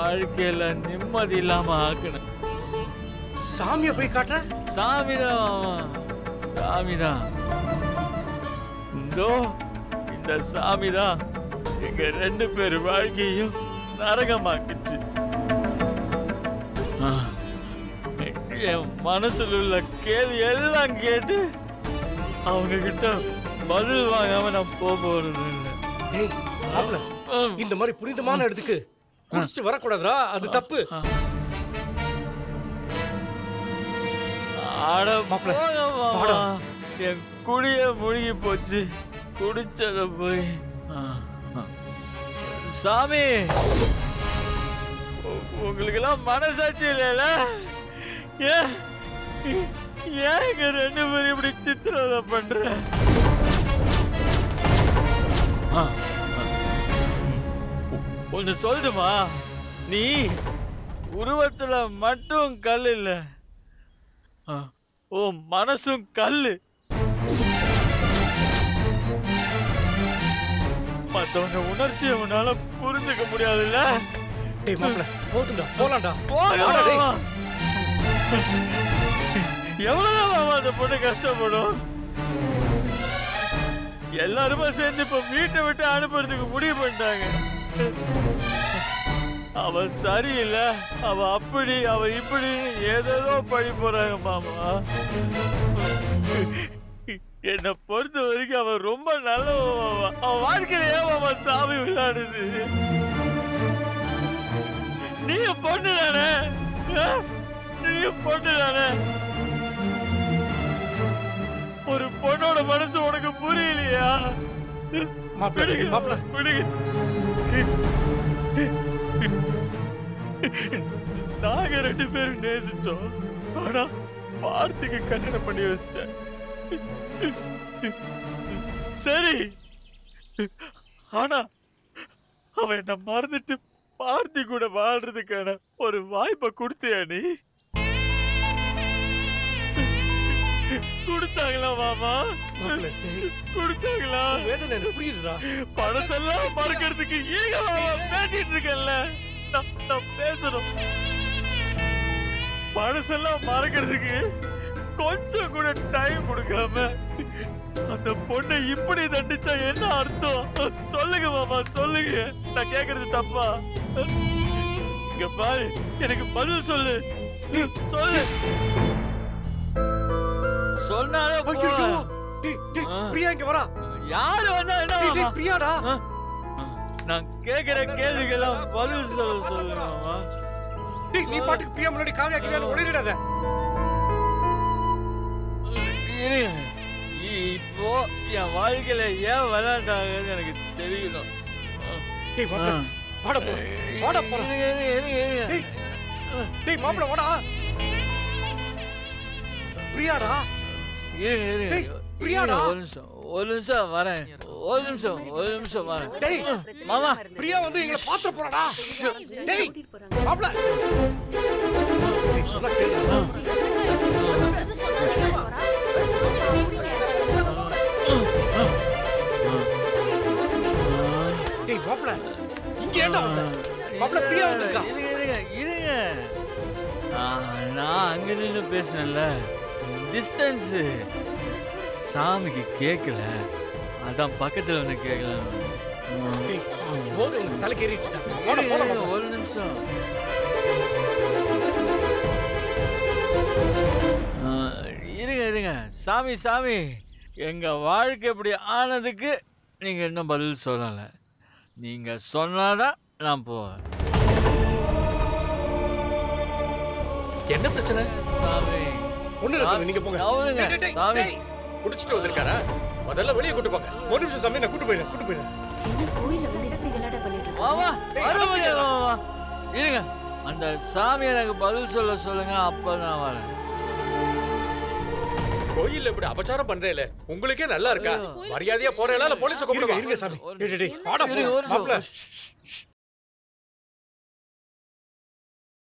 வாழ்க்கையில நிம்மதி இல்லாம ஆக்கணும் சாமியை போய் காட்டுற? சாமிதான் சாமிதான். இந்தோ இந்த சாமிதான் எங்க ரெண்டு பேர் வாழ்க்கையும் நரகமாக்குச்சு. என் மனசுல உள்ள கேள்வி எல்லாம் கேட்டு அவங்க கிட்ட பதில் வாங்காம நான் போக போறது இல்லை இந்த மாதிரி புனிதமான இடத்துக்கு குடிச்சிட்டு வரக்கூடாதுடா அது தப்பு. ஆட. வாடா. என் குடிய முழுகி போச்சு. குடிச்சத போய். ஆ, ஆ. சாமி! உங்களுக்கெல்லாம் மனசாட்சி இல்லைல்ல ஏன் ஏன் இங்க ரெண்டு பேரும் இப்படி சித்திரவதை பண்ற? ஒண்ணு சொல்லுமா? நீ உருவத்துல மட்டும் கல் இல்லை. ஓ மனசும் கல்லு. மத்தவங்க உணர்ச்சியை உன்னால புரிஞ்சுக்க முடியாதுல்ல? வாடா, டேய். மாமா. எவ்வளவுதான் அந்த பொண்ணு கஷ்டப்படும்? எல்லாருமே சேர்ந்து இப்ப வீட்டை விட்டு அனுப்புறதுக்கு முடிவு பண்ணிட்டாங்க. அவ சரியில்லை. அவ அப்படி அவ இப்படி ஏதேதோ பழி போறாங்க மாமா. என்னை பொறுத்த வரைக்கும் அவ ரொம்ப நல்லவ மாமா. அவ வாழ்க்கையில ஏன் மாமா சாமி விளையாடுது? நீயும் பொண்ணு தானே? நீயும் பொண்ணு தானே? ஒரு பொண்ணோட மனசு உனக்கு புரியலையா? மாப்ள விடுங்க. நாங்க ரெண்டு பேரும் நேசிச்சோம். ஆனா பார்த்திக்கு கல்யாணம் பண்ணி வச்சிட்டேன். சரி. ஆனா அவன் என்ன மறந்துட்டு பார்த்தி கூட வாழ்றதுக்கான ஒரு வாய்ப்பை கொடுத்தியா நீ? கொடுத்தாங்களா மாமா? கொடுத்தாங்களா? வேதனை எனக்கு புரியுதுடா. பழசெல்லாம் மறக்கிறதுக்கு ஏங்க மாமா பேசிட்டு இருக்கேன்ல. நான் நான் பேசணும். பழசெல்லாம் மறக்கிறதுக்கு கொஞ்சம் கூட டைம் கொடுக்காம அந்த பொண்ணை இப்படி தண்டிச்சா என்ன அர்த்தம்? சொல்லுங்க மாமா சொல்லுங்க. நான் கேக்குறது தப்பா? இங்க பாரு எனக்கு பதில் சொல்லு. சொல்லு. சொன்னாலே. பிரியா இங்க வரா. யாரு வந்தா என்ன பிரியாடா? நான் கேக்குற கேள்விக்கெல்லாம் பதில் சொல்ல டேய் நீ பாட்டுக்கு பிரியா முன்னாடி காவியா கிரியான்னு ஒளிரிடாத இருங்க இப்போ என் வாழ்க்கையில ஏன் விளையாண்டாங்கன்னு எனக்கு தெரியணும் டேய் மாப்ள வாடா. பிரியாடா. பிரியாடா. ஒரு நிமிஷம் ஒரு நிமிஷம் வரேன். ஒரு நிமிஷம் ஒரு நிமிஷம் வரேன். டேய் மாமா. பிரியா வந்து எங்களை பாத்துற போறாடா. டேய் மாப்ள. டேய் மாப்ள. இங்க ஏன்டா வந்த? மாப்ள பிரியா வந்திருக்கா. இருங்க இருங்க நான் அங்க பேசினேன்ல. டிஸ்டன்ஸ் சாமிக்கு கேட்கல அதான் பக்கத்துல வந்து கேட்கல. ஒரு நிமிஷம். இருங்க இருங்க. சாமி சாமி எங்க வாழ்க்கை இப்படி ஆனதுக்கு நீங்க இன்னும் பதில் சொல்லலை. நீங்க சொன்னாதான் நான் போவேன். என்ன பிரச்சனை? சாமி. ஒண்ணு இல்ல சாமி நீங்க போங்க. டேய், சாமி. குடிச்சிட்டு வந்திருக்காரா? முதல்ல வெளியே கூட்டு போங்க. ஒரு நிமிஷம் சாமி நான் கூட்டு போயிடுறேன் கூட்டு போயிடுறேன். சின்ன கோயில்ல வந்து இப்படி கலாட்டா பண்ணிட்டு மாமா இருக்காங்க வர மாமா இருங்க. அந்த சாமி எனக்கு பதில் சொல்ல சொல்லுங்க அப்ப நான் வரேன். கோயில்ல இப்படி அபச்சாரம் பண்றேல உங்களுக்கே நல்லா இருக்கா. மரியாதையா போறேல இல்ல போலீஸ இருங்க கூப்பிடுங்க. இருங்க சாமி.